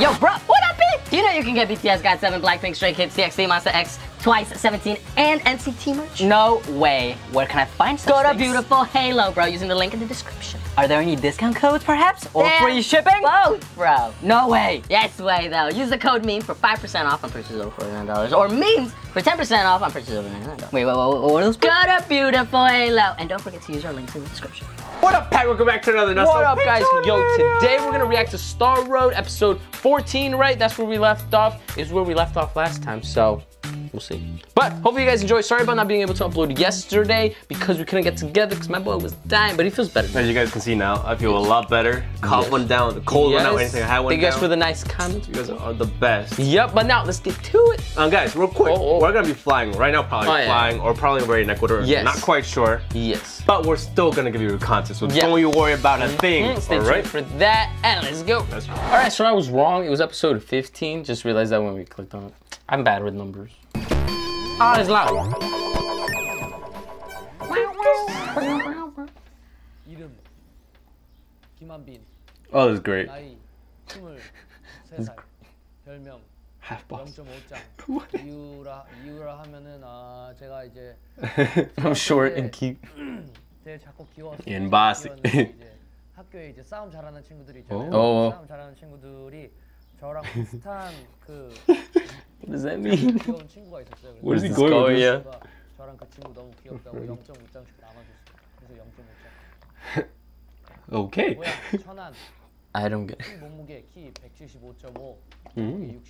Yo, bro, what up, B? Do you know you can get BTS, GOT7, Blackpink, Stray Kids, TXT, Monsta X, Twice, 17, and NCT merch? No way. Where can I find such Go to things? Beautiful Halo, bro, using the link in the description. Are there any discount codes, perhaps? Or Yeah. free shipping? Both, bro. No way. Yes way, though. Use the code MEME for 5% off on purchases over $49, or MEMES for 10% off on purchases over $99. Wait, wait, wait, what are those? Go to Beautiful Halo. And don't forget to use our links in the description. What up, Pat? Welcome back to another Nuts What up, guys? Yo, today we're gonna react to Star Road episode 14, right? That's where we left off. Is where we left off last time, so we'll see. But hopefully you guys enjoy. Sorry about not being able to upload yesterday because we couldn't get together because my boy was dying, but he feels better. As you guys can see now, I feel a lot better. Cough Yes. went down, the cold went out, Yes. anything. I had one Thank you guys for the nice comments. You guys are the best. Yep, but now let's get to it. Um, guys, real quick, Oh, oh. we're gonna be flying right now, probably Oh, yeah. flying, or probably already in Ecuador. Yes. Not quite sure, Yes. but we're still gonna give you a content, so Yeah. don't you worry about a thing. Mm, Stay all right? for that, and let's go. That's right. All right, so I was wrong. It was episode 15. Just realized that when we clicked on it. I'm bad with numbers. Ah, it's loud. 이름 김한빈 Oh, this is great. 나이 23살 별명 Half boss. 0.5장 이유라 이유라 하면은 아 제가 이제 I'm short and cute. 제일 작고 귀여웠어요. In boss. 귀여웠는데 이제 학교에 이제 싸움 잘하는 친구들이 있잖아요. 오. 싸움 잘하는 친구들이 저랑 비슷한 그 what does that mean? what is he going, on? Yeah. okay. I don't get. mm.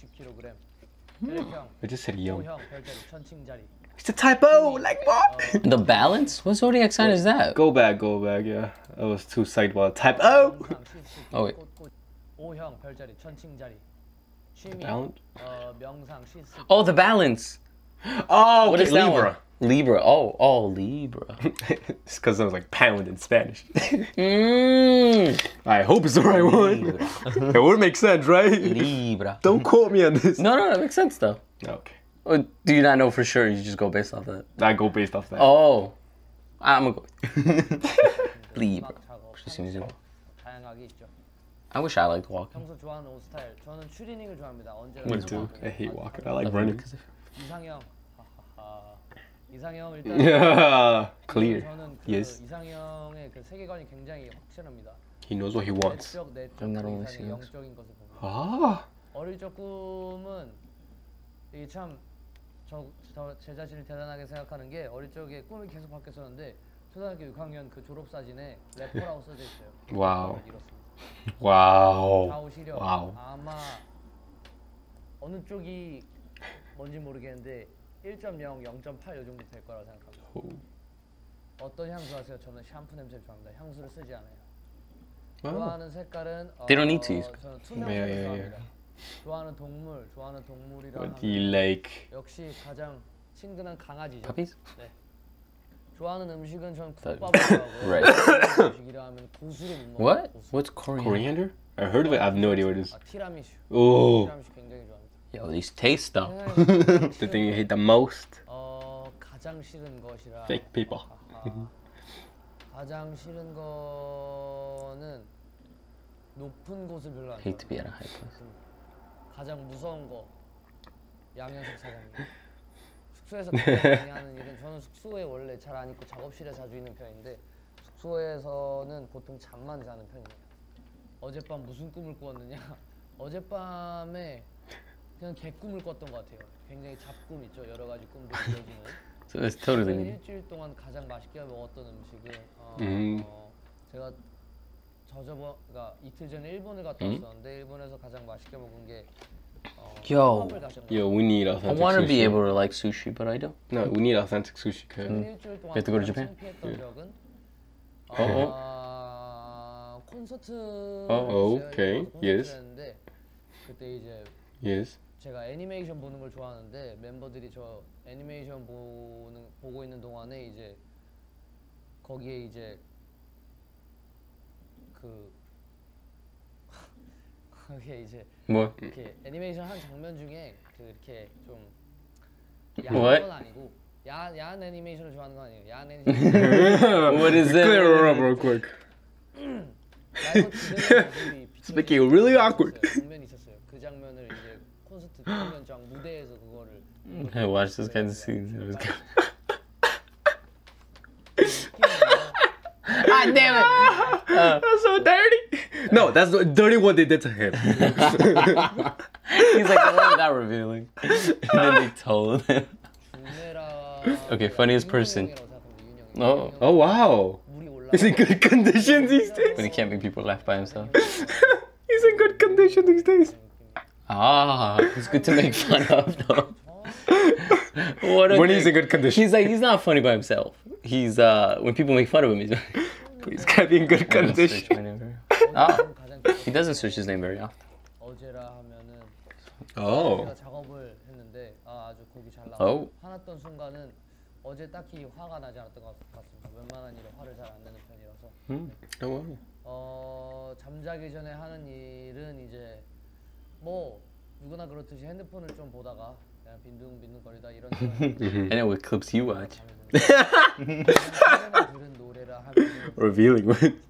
Mm. I just said young. It's a typo, like what? The balance? What zodiac sign is that? Go back, go back. Yeah, I was too psyched about typo. Oh wait. Oh, the balance. Oh, what is okay, is Libra? Libra. Oh, oh, Libra. it's because I was like pound in Spanish. mm. I hope it's the right one. it would make sense, right? Libra. Don't quote me on this. No, no, that makes sense though. Okay. Or do you not know for sure? You just go based off that. I go based off that. Oh, I'm gonna go. Libra. I wish I liked walking. 평소 좋아하는 옷 스타일 저는 추리닝을 좋아합니다 언제나 Me too. I hate walking. I like running. 이상형 하하하. 이상형 일단 Yeah. Clear. 저는 그 Yes. 이상형의 그 세계관이 굉장히 확실합니다 He knows what he wants. 내적 내적 I'm not 그 only 이상의 seeing this. 영적인 것을 봅니다 Ah. 어릴 적 꿈은 이게 참저 저, 제 자신을 대단하게 생각하는 게 어릴 적에 꿈이 계속 바뀌었었는데 초등학교 6학년 그 졸업 사진에 래퍼라고 써져 있어요. 와우. 꿈을 이뤘습니다. Wow. 좌우 시력 와우. 아마 어느 쪽이 뭔지 모르겠는데 1.0, 0.8 요 정도 될 거라고 생각합니다. Oh. 어떤 향 좋아하세요? 저는 샴푸 냄새를 좋아합니다. 향수를 쓰지 않아요. Oh. 좋아하는 색깔은 어, They don't need to use. 저는 투명색을 Yeah, yeah, 좋아합니다. yeah. 좋아하는 동물, 좋아하는 동물이라 What do you like? 역시 가장 친근한 강아지죠. Puppies? 네. 좋아하는 음식은 전 That- 국밥을 좋아하고 Right. 음식이라 하면 고수를 못 먹어요. What? 고수. What's Korean? Coriander? I heard of it. I have no idea what it is. 아, 티라미슈. Oh. 티라미슈 굉장히 좋아합니다. Yo, these taste though. 세상에서 The thing you 가장 hate the most? 어 가장 싫은 것이라. Fake people. 아하. 가장 싫은 거는 높은 곳을 별로 안 Hate to 좋아해요. be at a high place. 가장 무서운 거 양현석 사장님. 숙소에서 가장 많이 하는 일은 저는 숙소에 원래 잘 안 있고 작업실에 자주 있는 편인데 숙소에서는 보통 잠만 자는 편이에요. 어젯밤 무슨 꿈을 꾸었느냐? 어젯밤에 그냥 개꿈을 꿨던 것 같아요. 굉장히 잡꿈 있죠. 여러 가지 꿈들이 이어지는. Me. 일주일 동안 가장 맛있게 먹었던 음식은 어, 음. 어, 제가 저저번 그러니까 이틀 전에 일본을 갔다 음? 왔었는데 일본에서 가장 맛있게 먹은 게 어, Yo. Yo, we need I authentic want to be able to like sushi, but I don't. No, we need authentic sushi. Cause 일주일 동안 have to go to Japan? 어? 아, 콘서트 어, 제가 오케이. 일본에서 콘서트를 Yes. 그때 이제 yes. 제가 애니메이션 보는 걸 좋아하는데 멤버들이 저 애니메이션 보는 보고 있는 동안에 이제 거기에 이제 그 거기에 이제 What? 이렇게 애니메이션 한 장면 중에 그 이렇게 좀 What? 야한 건 아니고 야 야한 애니메이션을 좋아하는 건 아니에요. 야한 애니메이션 What is that? Clear her up real quick. 라이브 그대로 모습이 비춰지는 making it really awkward. 장면이 있었어요. 그 콘서트 공연장 무대에서 그거를 I watched this kind of scenes. It was good. Ah, damn it! That's so dirty. No, that's the dirty what they did to him. He's like, what is that revealing? And then they told him. okay, funniest person. Oh. Oh wow. He's in good condition these days. But he can't make people laugh by himself. He's in good condition these days. Ah, it's good to make fun of though. what when he's in good condition. He's like he's not funny by himself. He's uh when people make fun of him, he's like, he's gotta be in good condition. 큰 he doesn't switch his name very often. 어제라 하면은 Oh. 제가 작업을 했는데 아, 아주 곡이 잘 어우. 나고 화났던 순간은 어제 딱히 화가 나지 않았던 것 같습니다. 웬만한 일에 화를 잘 안 내는 편이라서 Oh wow. 어 잠자기 전에 하는 일은 이제 뭐 누구나 그렇듯이 핸드폰을 좀 보다가 그냥 빈둥빈둥거리다 이런 I know what clips you watch. 들은 노래라 하면 Revealing. 그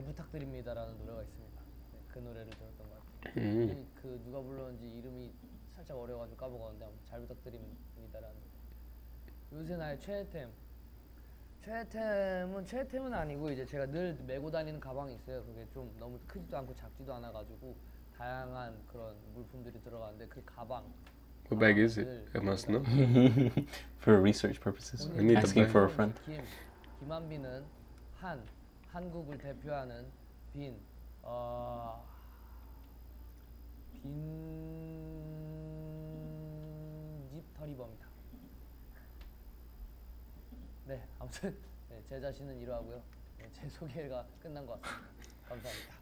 잘 부탁드립니다라는 노래가 있습니다. 네, 그 노래를 들었던 것 같아요. 이- 그 누가 불렀는지 이름이 살짝 어려가지고 까먹었는데 잘 부탁드립니다라는 요새 나의 최애템 최애템은 최애템은 아니고 이제 제가 늘 메고 다니는 가방이 있어요. 그게 좀 너무 크지도 않고 작지도 않아가지고 다양한 그런 물품들이 들어가는데 그 가방 What bag is it? I must know. for research purposes. I need the Asking bag. for a friend. 김 김한빈은 한 한국을 대표하는 빈 어, 빈집 털이범이다. 네, 아무튼 네, 제 자신은 이러하고요. 네, 제 소개가 끝난 것 같습니다. 감사합니다.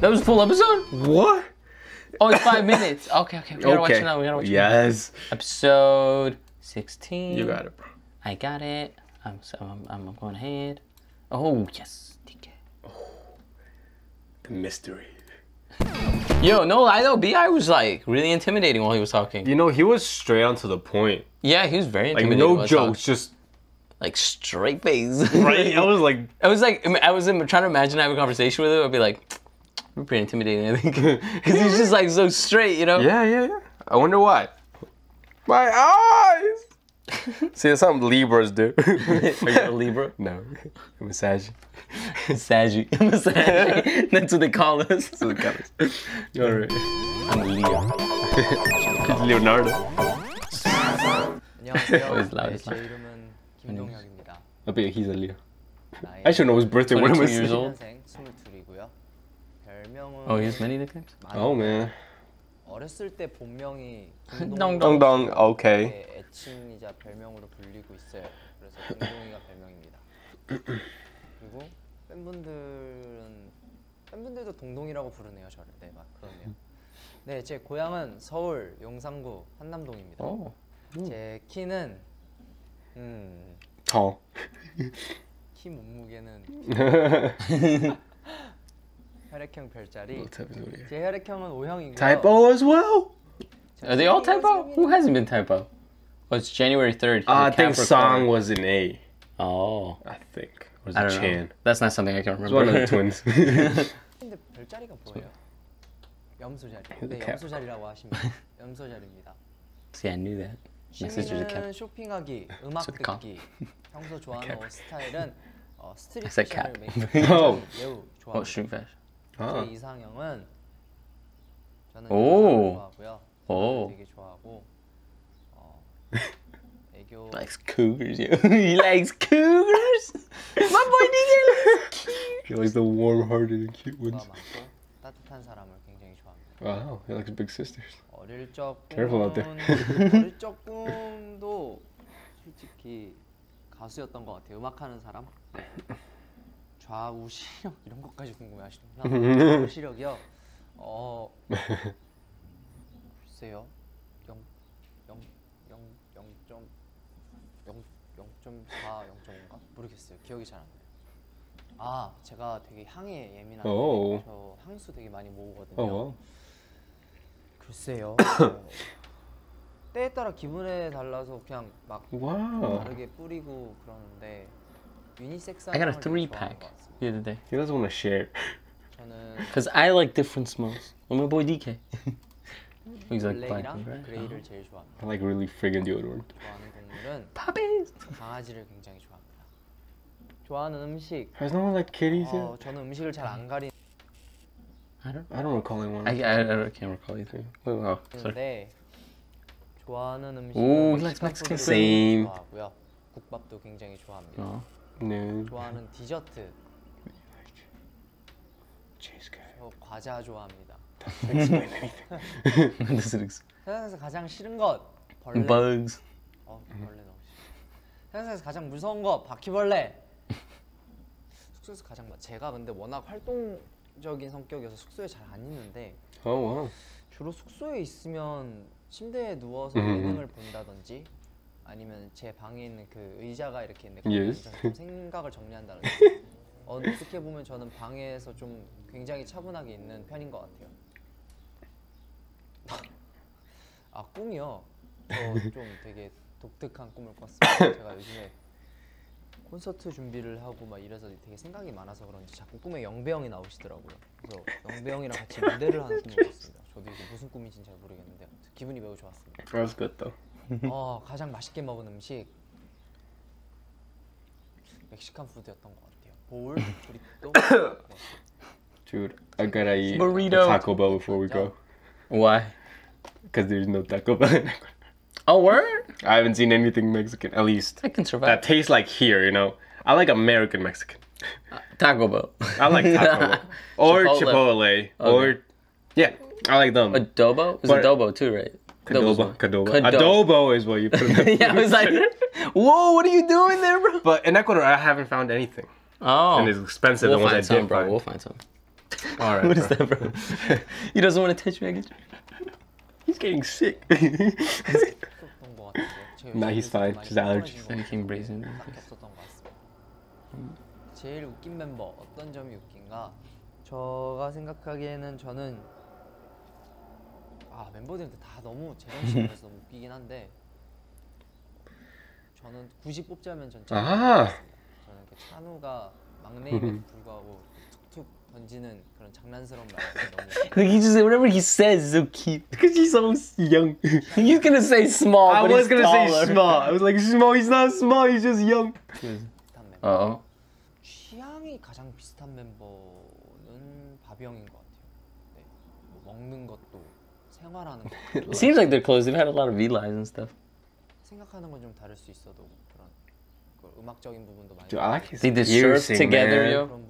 That was a full episode? What? Oh, it's five minutes. Okay, okay. We gotta watch Okay. it now. We gotta watch it now. Yes. Episode 16. You got it, bro. I got it. I'm so I'm, I'm going ahead. Oh yes, DK. The mystery. Yo, no lie though, B.I was like really intimidating while he was talking. You know, he was straight on to the point. Yeah, he was very Like no while he was jokes, just like straight face. right. I was like, I was like, I was trying to imagine having a conversation with him. I'd be like, we're pretty intimidating, I think, because he's just like so straight, you know. yeah, yeah, yeah. I wonder why. My eyes. See, that's something Libras do. Are you a Libra? no, I'm a Sag. Saggy. I'm a Saggy. That's what they call us. So the colors. All right. I'm a Leo. Leonardo. 안녕하세요. Always loud 네, as 제 fuck. 이름은 김동혁입니다. I bet he's a Leo. 나이 I should know his birthday. What am I 22 years saying? old. 년생 22이고요. 별명은 Oh, he has many nicknames. Oh man. 어렸을 때 본명이 dong. Okay. 의 애칭이자 별명으로 불리고 있어요. 그래서 동동이가 별명입니다. 그리고 팬분들은 팬분들도 동동이라고 부르네요, 저를. 네, 맞 그러네요. 네, 제 고향은 서울 용산구 한남동입니다. Oh. 제 키는 음, Tall. 키 몸무게는 혈액형 별자리. What type is it? 제 혈액형은 O형이고요. Typo as well. Are they all typo? Who hasn't been typo? Oh, it's January 3rd. He's a Uh, I think Capricorn. Song was an A. Oh. I think. Or was I it don't know. Chan? That's not something I can It's one of remember. the twins. 근데 별자리가 뭐예요? 염소자리. The 네, cap. 염소자리라고 하시면 염소자리입니다. See, I knew that. My sister's a 취미는 cat. 쇼핑하기, 음악 So the cat. 듣기. 평소 좋아하는 옷 스타일은 어, 스트릿 I said 패션을 cat. 매일 Oh. 매우 Oh, 좋아합니다. street fashion. Ah. 제 이상형은 저는 오. 좋아하고요. 오. 되게 좋아하고 어, 애교 Likes cougars, he likes cougars. My boy DJ. He likes the warm-hearted and cute 가 ones. 많고 따뜻한 사람을 굉장히 좋아합니다. Wow, he likes big sisters. 어릴 적 Careful out there. 어릴 적 꿈도 솔직히 가수였던 것 같아요. 음악하는 사람. 좌우 시력 이런 것까지 궁금해하시는구나. 좌우 시력이요. 어 글쎄요. 0 0 0 0점 0 0.4 0.5인가 모르겠어요. 기억이 잘 안 나요. 아 제가 되게 향에 예민한데 오. 저 향수 되게 많이 모으거든요. Oh wow. 글쎄요. 어, 때에 따라 기분에 달라서 그냥 막 Wow. 다르게 뿌리고 그러는데 I got a three pack the other day. He doesn't want to share. 저는 Because I like different smells. I'm my boy DK. He's like black, 블랙이랑 right? 그레이를 제일 좋아합니다. I like really friggin' deodorant. 좋아하는 동물은 Puppies. 강아지를 굉장히 좋아합니다. 좋아하는 음식. Has no one like kitties 어, 저는 음식을 잘 안 가리는데 I don't. I don't recall anyone. I, I, I can't recall either. Wait, wow. Sorry. 좋아하는 음식은 오, he 멕시칸 likes Mexican 푸드를 Same. 좋아하고요. 국밥도 굉장히 좋아합니다. No. No. 좋아하는 디저트. 저 과자 좋아합니다. 세상에서 가장 싫은 것 벌레. bugs? 어, 벌레 너무 싫어. 세상에서 가장 무서운 거 바퀴벌레. 숙소에서 가장 마- 제가 근데 워낙 활동적인 성격이어서 숙소에 잘 안 있는데 Oh wow. 주로 숙소에 있으면 침대에 누워서 음. 예능을 본다든지 아니면 제 방에 있는 그 의자가 이렇게 있는데 Yes. 있어서 좀 생각을 정리한다든지 어, 어떻게 보면 저는 방에서 좀 굉장히 차분하게 있는 편인 것 같아요. 아 꿈이요. 저 좀 되게 독특한 꿈을 꿨습니다. 제가 요즘에 콘서트 준비를 하고 막 이래서 되게 생각이 많아서 그런지 자꾸 꿈에 영배 형이 나오시더라고요. 그래서 영배 형이랑 같이 무대를 하는 꿈을 꿨습니다. 저도 이게 무슨 꿈인지는 잘 모르겠는데 기분이 매우 좋았습니다. Was good though. 어, 가장 맛있게 먹은 음식 멕시칸 푸드였던 것 같아요. 볼, 브리또. 네. Dude, I gotta eat Burrito. a Taco Bell before we go. Why? Because there's no Taco Bell. Oh, word? I haven't seen anything Mexican, at least. I can survive. That tastes like here, you know? I like American Mexican. Taco Bell. I like Taco Bell. Or Chipotle. Chipotle. Or, yeah, I like them. Adobo? It's But- adobo too, right? Adobo's Adobo. one. Cadobo. Cado- Adobo is what you put in the yeah, I was like, whoa, what are you doing there, bro? But in Ecuador, I haven't found anything. Oh. And it's expensive. we'll the ones find I some, did bro. find. We'll find some. All right. What is bro. that, bro? he doesn't want to touch me. I get you. He's getting sick. 없었던 것 같은데. 제가 Nah, 요즘 he's fine. 많이 Just allergies. 피곤해진 것 Making brazen. 밖에 없었던 것 같습니다. 제일 웃긴 멤버 어떤 점이 웃긴가? 제가 생각하기에는 저는 아 멤버들한테 다 너무 제정신이라서 너무 웃기긴 한데 저는 굳이 뽑자면 전 찬우 아. 저는 그 찬우가 막내임에도 불구하고 툭툭 던지는 그런 장난스러운 말들이 너무 he just whatever he says is so cute. Because he's so young. He's gonna say small, I but was gonna say small. I was like, small. He's not small. He's just young. 비슷한 멤버. Uh oh. 취향이 가장 비슷한 멤버는 바비 형인 것 같아요. 네. 뭐 먹는 것도 it seems like they're close. They've had a lot of V lines and stuff. Dude, I like his Dude, the shirts together, man. yo.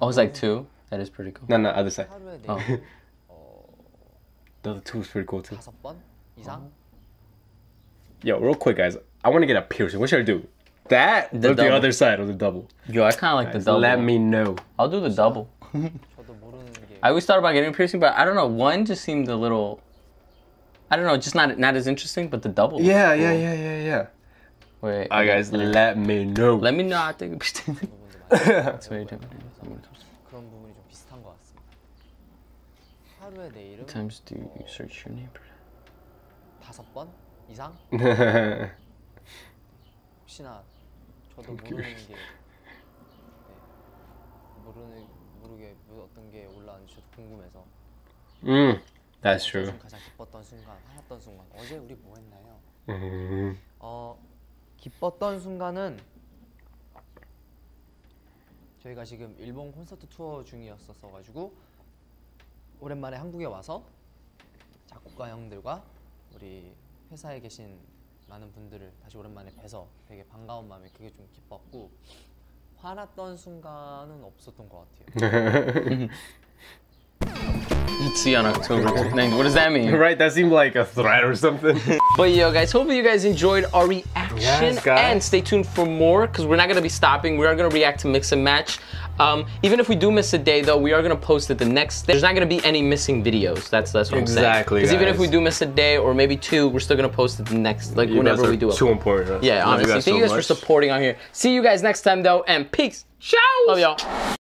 Oh, it's like two. That is pretty cool. No, no, other side. Oh. the other two is pretty cool too. Oh. Yo, real quick, guys. I want to get a piercing. What should I do? That the or double. the other side or the double? Yo, I kind of like guys, the double. Let me know. I'll do the double. 저도 모르는 게 I always thought about getting a piercing, but I don't know. One just seemed a little. I don't know, just not not as interesting. But the double. was Yeah, cool. yeah, yeah, yeah, yeah. Wait, Alright, guys, let me know. let me know. I think it's 부분도 많이 That's very different. How many 그런 부분이 좀 비슷한 것 같습니다. 하루에 내 이름 times do you search your neighbor? 다섯 번 이상 혹시나 저도 모르는 게 네, 모르는 모르게 뭐 어떤 게 올라왔는지 저도 궁금해서 mm, that's true. 좀 가장 기뻤던 순간 화났던 순간 어제 우리 뭐 했나요? Mm. 어 기뻤던 순간은 저희가 지금 일본 콘서트 투어 중이었었어 가지고 오랜만에 한국에 와서 작곡가 형들과 우리 회사에 계신 많은 분들을 다시 오랜만에 뵈서 되게 반가운 마음에 그게 좀 기뻤고 화났던 순간은 없었던 것 같아요. Let's see on October 9th. What does that mean? Right, that seemed like a threat or something. But yo, guys, hopefully you guys enjoyed our reaction. Yes. And stay tuned for more because we're not gonna be stopping. We are gonna react to mix and match. Um, even if we do miss a day, though, we are gonna post it the next day. There's not gonna be any missing videos. That's that's what Exactly, I'm saying. Exactly. Because even if we do miss a day or maybe two, we're still gonna post it the next, like You whenever we do it. Too important. Yeah, honestly. Thank you guys so for supporting on here. See you guys next time, though, and peace. Ciao. Love y'all.